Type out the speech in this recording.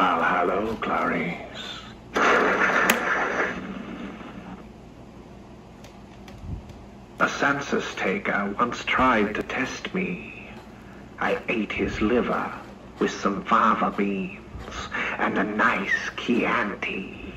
Well, hello, Clarice. A census taker once tried to test me. I ate his liver with some fava beans and a nice Chianti.